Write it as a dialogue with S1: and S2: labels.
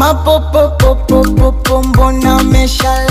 S1: mapopopopopopo mbona meshalala